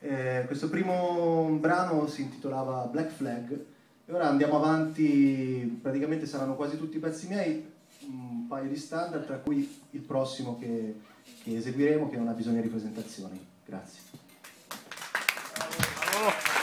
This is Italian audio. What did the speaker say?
Eh, questo primo brano si intitolava Black Flag e ora andiamo avanti, praticamente saranno quasi tutti i pezzi miei, un paio di standard, tra cui il prossimo che, che eseguiremo che non ha bisogno di presentazioni. Grazie. Bravo, bravo.